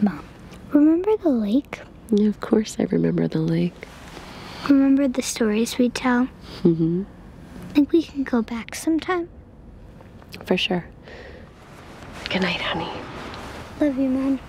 Mom, remember the lake? Yeah, of course I remember the lake. Remember the stories we'd tell? Mm-hmm. Think we can go back sometime? For sure. Good night, honey. Love you, Mom.